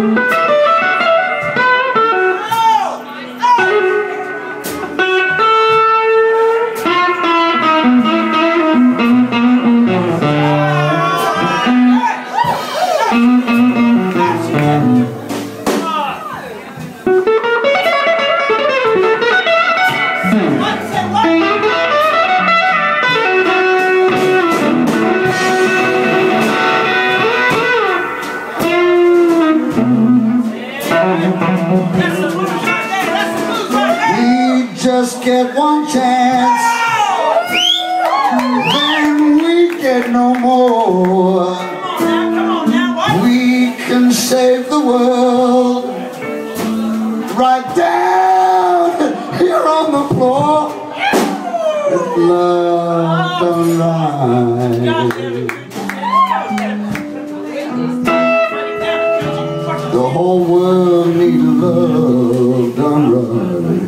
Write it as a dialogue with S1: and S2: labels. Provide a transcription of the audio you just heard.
S1: Thank mm -hmm. you. just get one chance. Then we get no more. We can save the world. Right down here on the floor. With love alive The whole world needs love. Done right